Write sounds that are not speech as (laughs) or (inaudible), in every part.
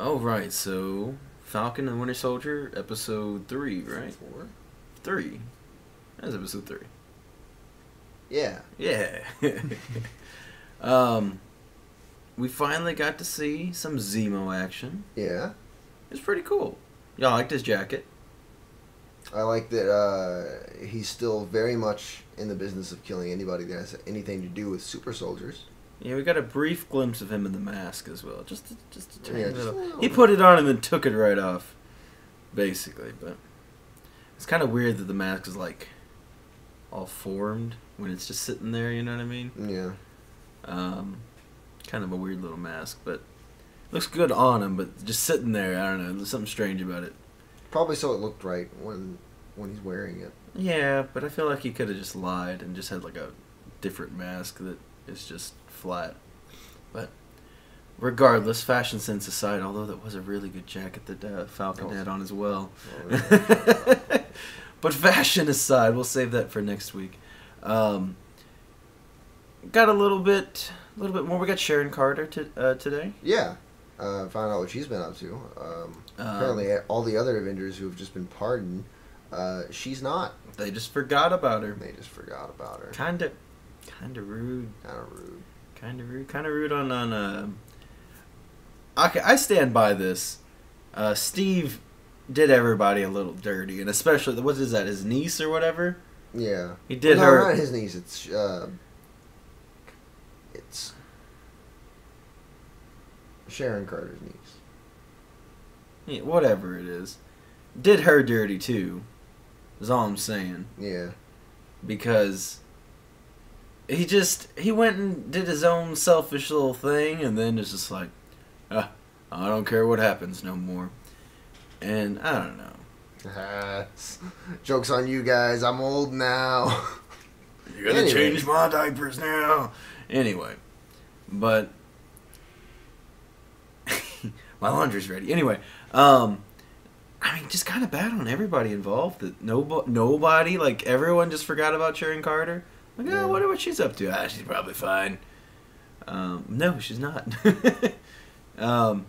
Oh right, so Falcon and Winter Soldier, episode three, right? Four? Three. That's episode three. Yeah. Yeah. (laughs) um, we finally got to see some Zemo action. Yeah. It's pretty cool. Y'all liked his jacket. I like that uh, he's still very much in the business of killing anybody that has anything to do with super soldiers. Yeah, we got a brief glimpse of him in the mask as well. Just, to, just a tiny Yeah, little. little He put it on and then took it right off, basically. But it's kind of weird that the mask is like all formed when it's just sitting there. You know what I mean? Yeah. Um, kind of a weird little mask, but looks good on him. But just sitting there, I don't know. There's something strange about it. Probably so it looked right when when he's wearing it. Yeah, but I feel like he could have just lied and just had like a different mask that is just flat. But regardless, fashion sense aside, although that was a really good jacket that uh, Falcon had on as well. (laughs) But fashion aside, we'll save that for next week. Um, got a little bit, a little bit more. We got Sharon Carter to, uh, today. Yeah. Uh, found out what she's been up to. Um, Um, apparently, all the other Avengers who have just been pardoned, uh, she's not. They just forgot about her. They just forgot about her. Kind of, kind of rude. Kind of rude. Kind of rude. Kind of rude on on. Uh, okay, I stand by this. Uh, Steve did everybody a little dirty, and especially what is that? His niece or whatever. Yeah. He did no, her. not his niece. It's uh, it's Sharon Carter's niece. Yeah, whatever it is, did her dirty too. Is all I'm saying Yeah. because he just he went and did his own selfish little thing, and then it's just like, ah, I don't care what happens no more. And I don't know. (laughs) Jokes on you guys. I'm old now. (laughs) You gotta Anyway. change my diapers now. Anyway, but (laughs) my laundry's ready. Anyway, um, I mean, just kind of bad on everybody involved. That nobody, nobody, like everyone, just forgot about Sharon Carter. Like, oh, Yeah. I wonder what she's up to. Ah, she's probably fine. Um, no, she's not. (laughs) um,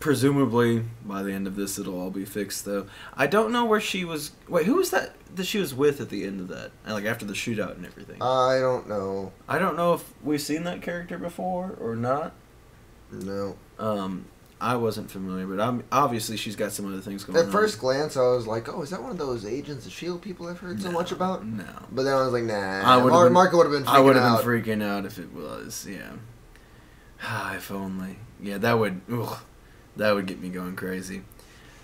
presumably by the end of this, it'll all be fixed. Though I don't know where she was. Wait, who was that that she was with at the end of that? Like after the shootout and everything. I don't know. I don't know if we've seen that character before or not. No. Um, I wasn't familiar, but I'm obviously she's got some other things going on. At first glance, I was like, "Oh, is that one of those Agents of Shield people I've heard so much about?" No, But then I was like, "Nah." I would've Mar- been- Marco would have been. Freaking I would have been freaking out if it was. Yeah. (sighs) if only. Yeah, that would. Ugh, that would get me going crazy.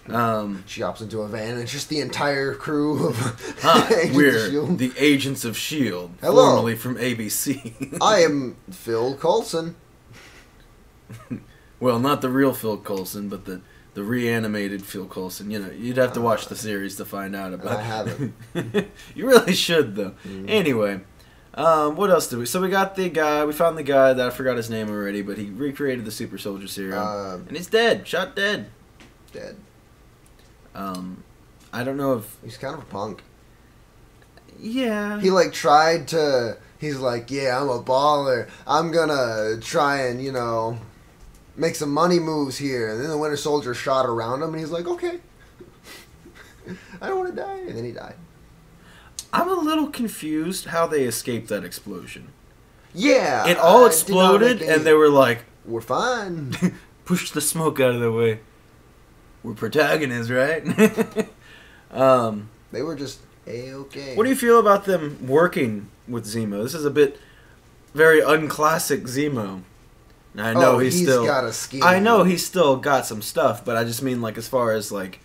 Um, She hops into a van and it's just the entire crew of (laughs) hi, (laughs) Agents we're Shield. the Agents of Shield, Hello. formerly from ABC. I am (laughs) Phil Coulson. Well, not the real Phil Coulson, but the the reanimated Phil Coulson. You know, you'd have to watch the series to find out about. I haven't. (laughs) you really should, though. Mm. Anyway, um, what else did we? So we got the guy. We found the guy that I forgot his name already, but he recreated the super soldier serum, Um, and he's dead, shot dead. dead. Um, I don't know if He's kind of a punk. yeah. He like tried to. He's like, yeah, I'm a baller. I'm gonna try and you know make some money moves here. And then the Winter Soldier shot around him, and he's like, okay, (laughs) I don't want to die. And then he died. I'm a little confused how they escaped that explosion. Yeah, It all I exploded, any- and they were like, we're fine. (laughs) push the smoke out of the way. We're protagonists, right? (laughs) um, they were just a okay. what do you feel about them working with Zemo? This is a bit very unclassic Zemo. I know oh, he's, he's still. got a scheme. I know he's still got some stuff, but I just mean like as far as like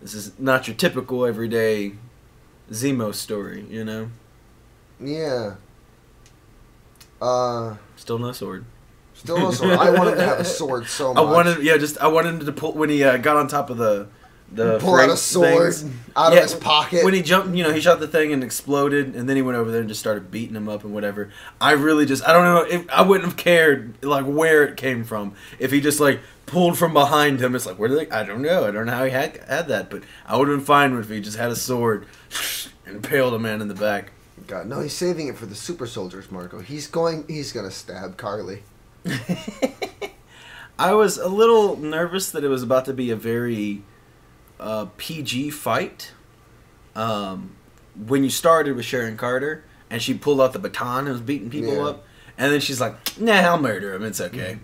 this is not your typical everyday Zemo story, you know? Yeah. Uh, Still no sword. still no sword. I wanted to have a (laughs) sword so I wanted, yeah, just I wanted him to pull when he uh, got on top of the the pull out a sword things. out Yeah, of his pocket. When he jumped, you know, he shot the thing and exploded, and then he went over there and just started beating him up and whatever. I really just, I don't know, if I wouldn't have cared like where it came from if he just like pulled from behind him. It's like where did they? I don't know. I don't know how he had had that, but I would have been fine with if he just had a sword (laughs) and impaled a man in the back. God, no, he's saving it for the super soldiers, Marco. He's going. He's gonna stab Karli. (laughs) I was a little nervous that it was about to be a very uh, PG fight. Um, when you started with Sharon Carter and she pulled out the baton and was beating people Yeah. up, and then she's like, "Nah, I'll murder him. It's okay."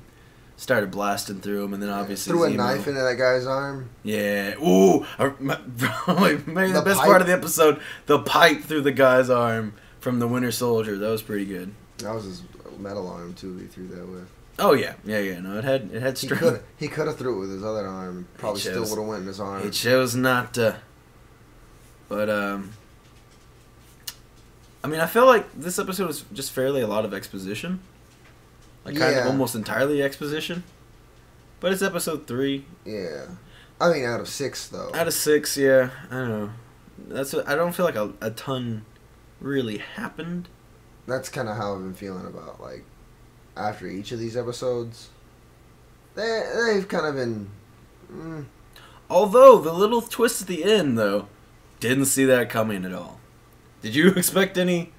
Started blasting through him, and then obviously threw a Zemo- knife into that guy's arm. Yeah. Ooh. My- (laughs) Maybe the, The best pipe. part of the episode, the pipe through the guy's arm from the Winter Soldier. That was pretty good. That was his metal arm too. He threw that with. Oh yeah, yeah, yeah. No, it had it had He strength. could he could have threw it with his other arm. Probably still would have went in his arm. It chose not to. But um, I mean, I feel like this episode was just fairly a lot of exposition, like kind of almost entirely exposition. But it's episode three yeah. I mean, out of six though. out of six. Yeah, I don't know. That's what, I don't feel like a, a ton really happened. That's kind of how I've been feeling about like after each of these episodes. They they've kind of been. Mm, Although the little twist at the end, though, didn't see that coming at all. Did you (laughs) expect any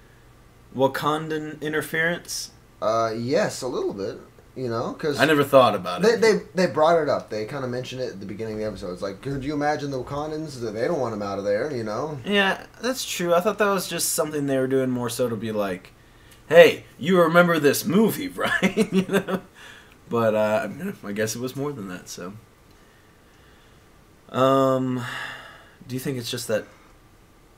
Wakandan interference? uh, yes, a little bit. You know, because I never thought about They, it. they they brought it up. They kind of mentioned it at the beginning of the episode. It's like, could you imagine the Wakandans? that They don't want them out of there. You know. yeah, that's true. I thought that was just something they were doing more so to be like, "Hey, you remember this movie, (laughs) right?" you know. But uh, I, guess it was more than that. So, um, do you think it's just that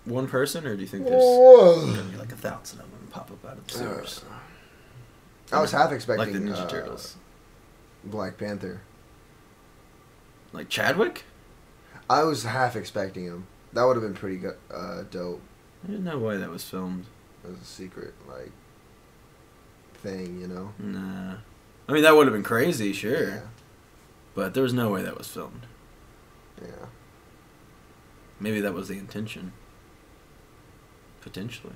one person, or do you think there's gonna be like a thousand of them pop up out of the sewers, I was half expecting like the Ninja uh, Turtles, Black Panther. like Chadwick? I was half expecting him. That would have been pretty good, uh, dope There's no way that was filmed. as a secret like thing, you know. Nah. I mean, that would have been crazy, sure. Yeah. But there was no way that was filmed. Yeah. Maybe that was the intention. Potentially.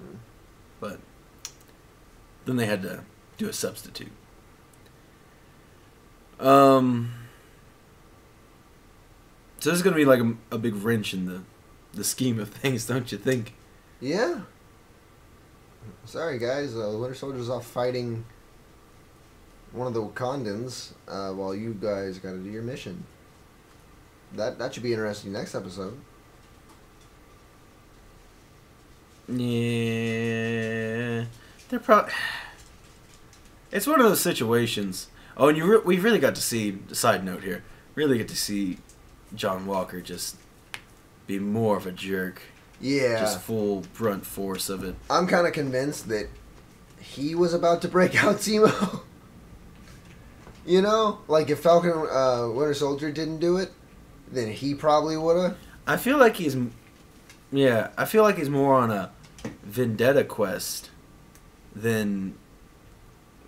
Mm. But then they had to do a substitute. Um. So this is gonna be like a, a big wrench in the the scheme of (laughs) things, don't you think? Yeah. Sorry, guys. Uh, the Winter Soldier's off fighting one of the Wakandans uh, while you guys got to do your mission. That that should be interesting next episode. Yeah, they're probably. It's one of those situations. Oh, and you re- we really got to see. Side note here, really get to see John Walker just be more of a jerk, Yeah. just full brunt force of it. I'm kind of convinced that he was about to break (laughs) out Zemo. you know, like if Falcon uh, Winter Soldier didn't do it, then he probably would have. I feel like he's, yeah, I feel like he's more on a vendetta quest than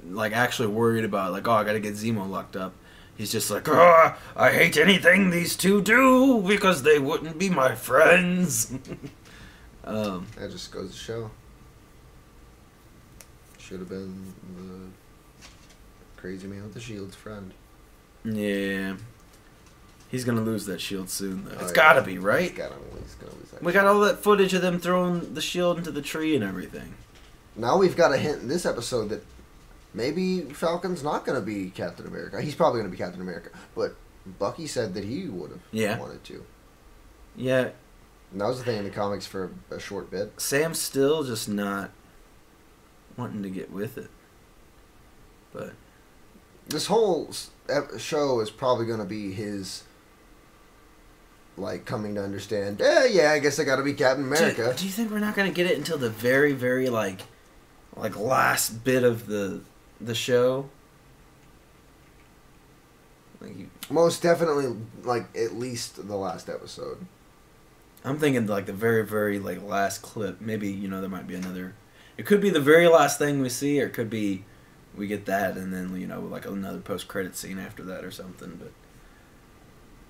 like actually worried about like oh I gotta get Zemo locked up. He's just like oh I hate anything these two do because they wouldn't be my friends. (laughs) um, That just goes to show. Should have been the crazy man with the shield's friend. yeah, he's gonna lose that shield soon though. Oh, It's yeah. gotta be right. Gotta lose, gotta lose that We got all that footage of them throwing the shield into the tree and everything. Now we've got a hint in this episode that maybe Falcon's not going to be Captain America. He's probably going to be Captain America, but Bucky said that he would have Yeah. wanted to. Yeah, And that was the thing in the comics for a short bit. Sam's still just not wanting to get with it. But This whole show is probably going to be his like coming to understand. Yeah, yeah, I guess I got to be Captain America. Do, do you think we're not gonna get it until the very, very like, like last bit of the the show? Like, you, Most definitely, like at least the last episode. I'm thinking like the very, very like last clip. Maybe you know there might be another. It could be the very last thing we see, or it could be we get that and then you know like another post credit scene after that or something. But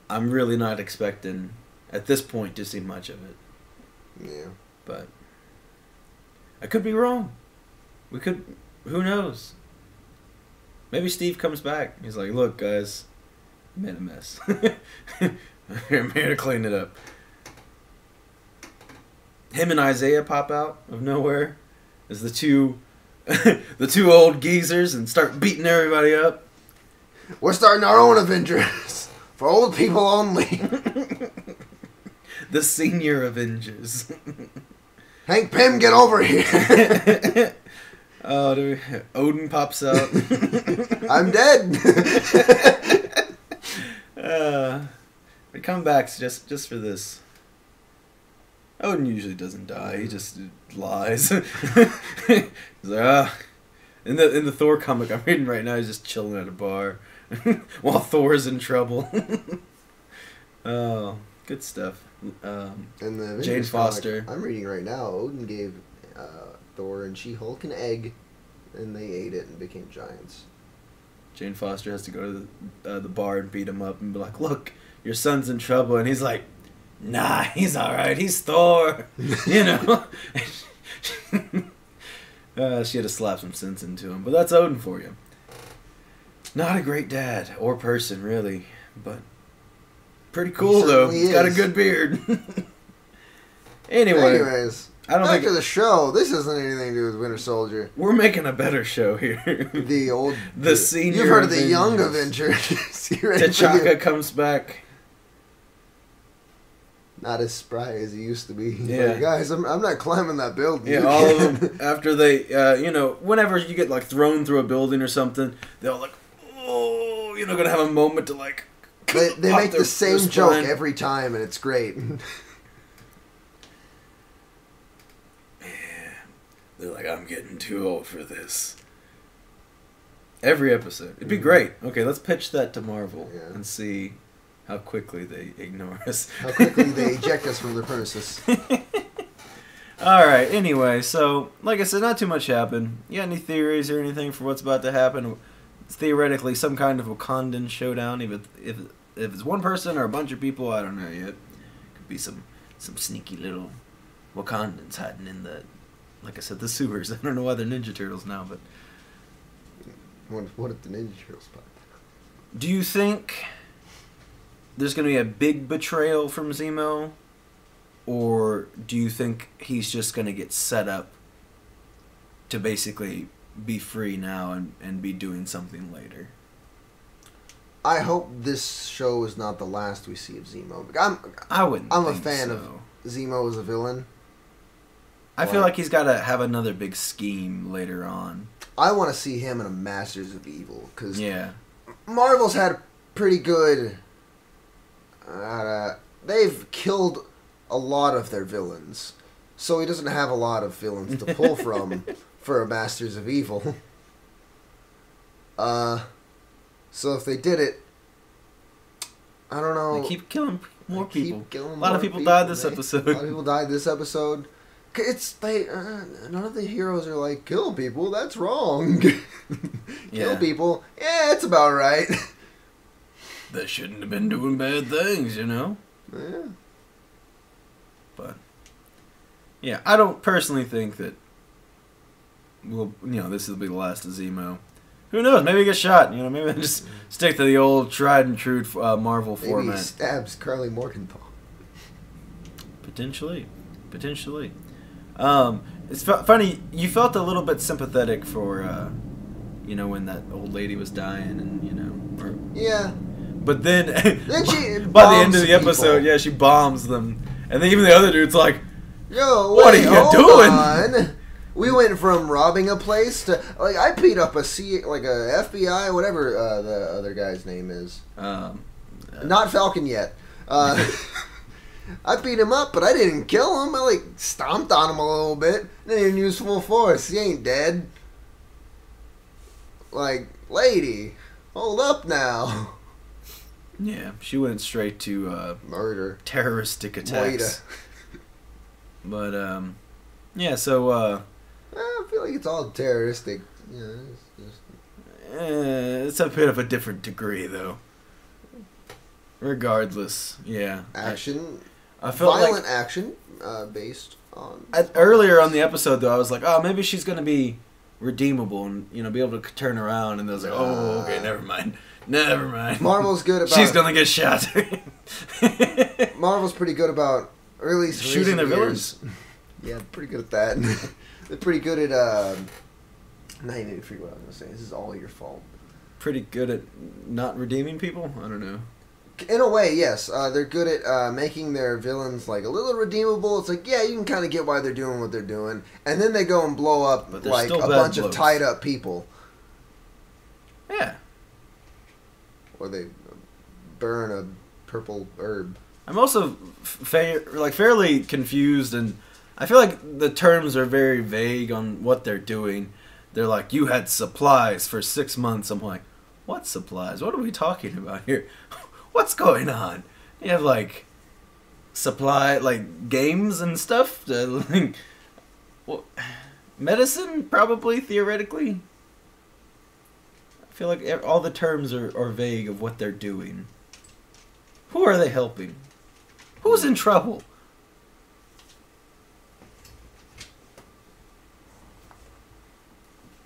I'm really not expecting at this point to see much of it. Yeah. but I could be wrong. We could. Who knows? Maybe Steve comes back. He's like, "Look, guys, I made a mess. (laughs) I'm here to clean it up." Him and Isaiah pop out of nowhere as the two, (laughs) the two old geezers, and start beating everybody up. We're starting our own Avengers (laughs) for old people only. the senior Avengers. Hank Pym, get over here. Oh, dude. Odin pops out. (laughs) I'm dead. (laughs) uh, he come back just just for this. Odin usually doesn't die. He just lies. (laughs) he's like, ah. In the in the Thor comic I'm reading right now, he's just chilling at a bar while Thor's in trouble. oh, good stuff. Um, and the Avengers Jane comic Foster. I'm reading right now. Odin gave uh, Thor and She Hulk an egg, and they ate it and became giants. Jane Foster has to go to the, uh, the bar and beat him up and be like, "Look, your son's in trouble," and he's like, "Nah, (laughs) he's all right. He's Thor," (laughs) you know. (laughs) uh, she had to slap some sense into him, but that's Odin for you. Not a great dad or person, really, but pretty cool though. certainly He's got a good beard. anyway, Anyways, I don't back think to the show. This isn't anything to do with Winter Soldier. we're making a better show here. (laughs) The old, (laughs) The senior You've heard of the young Avengers. (laughs) T'Chaka comes back. not as spry as he used to be. Yeah. Like, guys, I'm, I'm not climbing that building. Yeah, all of them after they, uh, you know, whenever you get like thrown through a building or something, they're all like, oh, you know, gonna have a moment to like. They, they make the same joke every time, and it's great. They're like, I'm getting too old for this. Every episode, it'd be mm-hmm. great. Okay, let's pitch that to Marvel Yeah. and see how quickly they ignore us. How quickly they (laughs) eject us from the premises. (laughs) All right. Anyway, so like I said, not too much happened. You got any theories or anything for what's about to happen? It's theoretically some kind of Wakandan showdown. If it, if if it's one person or a bunch of people, I don't know yet. Could be some some sneaky little Wakandans hiding in the, like I said, the sewers. (laughs) I don't know why they're Ninja Turtles now, but What, what if the Ninja Turtles pop? do you think there's going to be a big betrayal from Zemo, or do you think he's just going to get set up to basically be free now and, and be doing something later? I hope this show is not the last we see of Zemo. I'm I wouldn't. I'm a fan so. of Zemo as a villain. I feel Like- he's got to have another big scheme later on. I want to see him in a Masters of Evil because Yeah. Marvel's had pretty good. Uh, they've killed a lot of their villains, so he doesn't have a lot of villains to pull (laughs) from for a Masters of Evil. Uh, so if they did it, I don't know. They keep killing more They keep people. killing A lot of people died this episode. A lot of people died this episode. It's they. Uh, none of the heroes are like kill people. That's wrong. (laughs) kill Yeah. people. Yeah, it's about right. (laughs) They shouldn't have been doing bad things, you know? yeah. But yeah, I don't personally think that we'll you know this will be the last of Zemo. Who knows? Maybe he gets shot. You know, maybe they (laughs) just stick to the old tried and true uh, Marvel Maybe he stabs Karli Morgenthau. Potentially, potentially. Um, it's fu- funny. You felt a little bit sympathetic for, uh, you know, when that old lady was dying, and you know, or, Yeah. but then, (laughs) Then she by the end of the episode, people. yeah, she bombs them, and then even the other dude's like, Yo, What wait, are you doing? on. We went from robbing a place to like I beat up a C like a FBI whatever uh, the other guy's name is. um, Not Falcon yet. Uh, (laughs) (laughs) I beat him up, but I didn't kill him. I like stomped on him a little bit. Didn't even use full force. He ain't dead. Like, lady, hold up now. (laughs) yeah, she went straight to uh, Murder. terroristic attacks. (laughs) But um, yeah, so uh, I feel like it's all terroristic. You know, it's just, eh, it's a bit of a different degree, though. Regardless, yeah, action, I, felt like violent action uh, based on. Earlier on the episode, though, I was like, oh, maybe she's gonna be redeemable and you know be able to turn around. And I was like, oh, okay, Uh, never mind, (laughs) never mind. Marvel's good (laughs) about. she's gonna get shot. (laughs) Marvel's pretty good about, least Shooting their years. Yeah, pretty good at that. They're pretty good at. Uh, now you made me forget what I was gonna say. This is all your fault. pretty good at not redeeming people. I don't know. In a way, yes, uh, they're good at uh, making their villains like a little redeemable. It's like, yeah, you can kind of get why they're doing what they're doing, and then they go and blow up like a bunch of tied up people, Yeah, or they burn a purple herb. I'm also fa- like fairly confused, and I feel like the terms are very vague on what they're doing. They're like, you had supplies for six months. I'm like, what supplies? What are we talking about here? (laughs) What's going on? You have like supply, like games and stuff. Uh, like, well, medicine, probably theoretically. I feel like all the terms are, are vague of what they're doing. Who are they helping? Who's in trouble?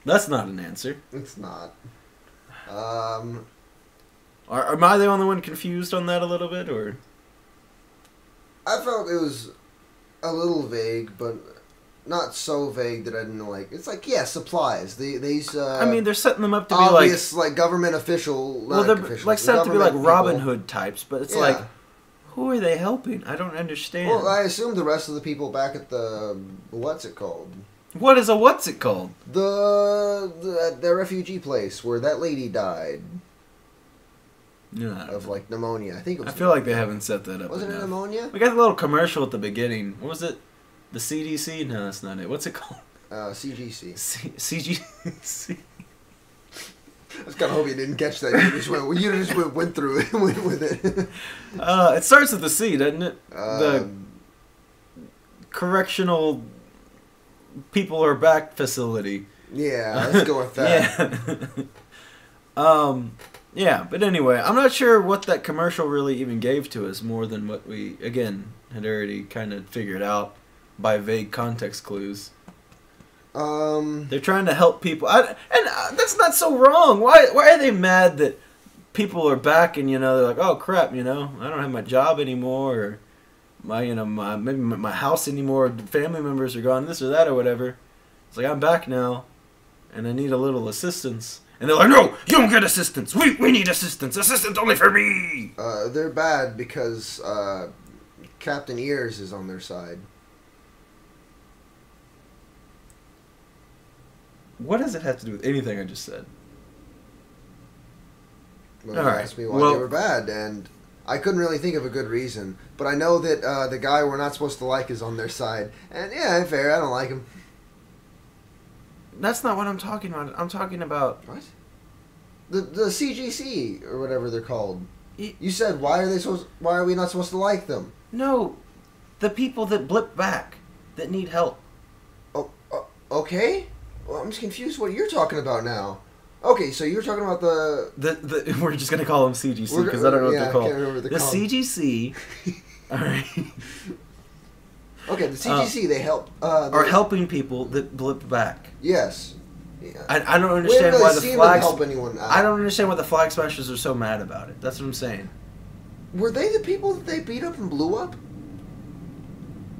That's not an answer. It's not. Um, Are, am I the only one confused on that a little bit, or I felt it was a little vague, but not so vague that I didn't like. It's like, yeah, supplies. The, these. Uh, I mean, they're setting them up to be like, obvious like, government official. well, they're officials, like set up to be like government Robin. Hood types, but it's Yeah. like, who are they helping? I don't understand. Well, I assume the rest of the people back at the what's it called? what is a what's it called? The the, the refugee place where that lady died Yeah, of like pneumonia. I think it was. I feel like they haven't set that up. Was it enough. pneumonia? We got a little commercial at the beginning. What was it? The CDC? No, that's not it. What's it called? Uh, CGC. C- CGC. (laughs) I was kind of hoping you didn't catch that. You just went. You just went, went through it went with it. (laughs) Uh, it starts with the C, doesn't it? the Um, correctional people are back facility. yeah, let's go with (laughs) that. Yeah. um, yeah, but anyway, I'm not sure what that commercial really even gave to us more than what we again had already kind of figured out by vague context clues. Um, They're trying to help people, I, and uh, that's not so wrong. Why? Why are they mad that people are back and you know they're like, oh crap, you know, I don't have my job anymore, or my you know my maybe my, my house anymore. Family members are gone, this or that or whatever. It's like I'm back now, and I need a little assistance. And they're like, no, you don't get assistance. We we need assistance. Assistance only for me. uh, they're bad because uh, Captain Ears is on their side. What does it have to do with anything I just said? Well, All you right, asked me why well- they were bad, and I couldn't really think of a good reason. But I know that uh, the guy we're not supposed to like is on their side, and yeah, fair. I don't like him. That's not what I'm talking about. I'm talking about What? The the CGC or whatever they're called. Y- You said why are they supposed? Why are we not supposed to like them? no, the people that blip back that need help. Oh, uh, okay. Well, I'm just confused. What you're talking about now? Okay, so you're talking about the. The, the, (laughs) we're just gonna call them CGC because I don't know yeah, what they're can't called. The called. CGC, (laughs) all right, Okay, the CGC they help. Uh, are helping people that blip back. Yes. Yeah. I, I don't understand really why the flags. help anyone. Out. I don't understand why the flag smashers are so mad about it. That's what I'm saying. Were they the people that they beat up and blew up?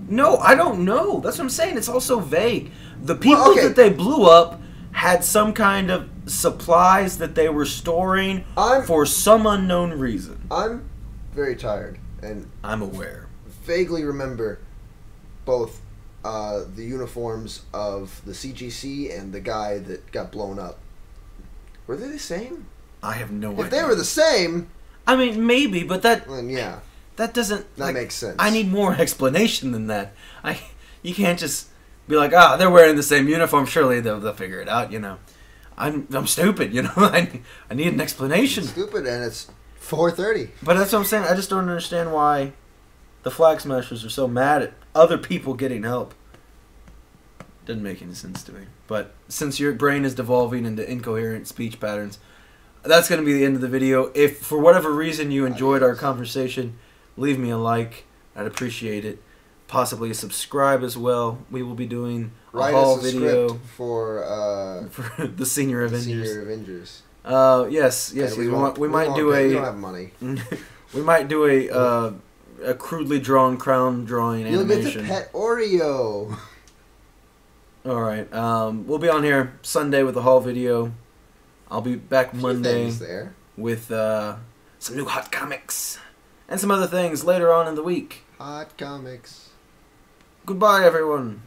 No, I don't know. That's what I'm saying. It's also vague. The people okay. that they blew up had some kind of supplies that they were storing I'm- for some unknown reason. I'm very tired and I'm aware. vaguely remember both uh, the uniforms of the CGC and the guy that got blown up. Were they the same? I have no idea. If they were the same, I mean, maybe, but that then yeah, that doesn't. that like, makes sense. I need more (laughs) explanation than that. I you can't just be like, ah, they're wearing the same uniform. Surely they'll, they'll figure it out. You know, I'm I'm stupid. You know, (laughs) I I need an explanation. stupid, and it's 4:30. But that's what I'm saying. I just don't understand why the flag smashers are so mad at other people getting help. Doesn't make any sense to me. But since your brain is devolving into incoherent speech patterns, that's going to be the end of the video. If for whatever reason you enjoyed our conversation, leave me a like. I'd appreciate it. Possibly subscribe as well. We will be doing a Write haul a video for uh, (laughs) for the Senior Avengers. Senior Avengers. Uh, yes, yes. And We, won't- might, we might do pay- a. We don't have money. (laughs) we might do a uh, a crudely drawn crown drawing You'll get animation. to pet Oreo. All right. Um, we'll be on here Sunday with the haul video. I'll be back Monday there. with uh, some new hot comics and some other things later on in the week. Hot comics. Goodbye, everyone.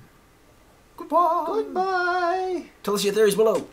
Goodbye. Goodbye. Tell us your theories below.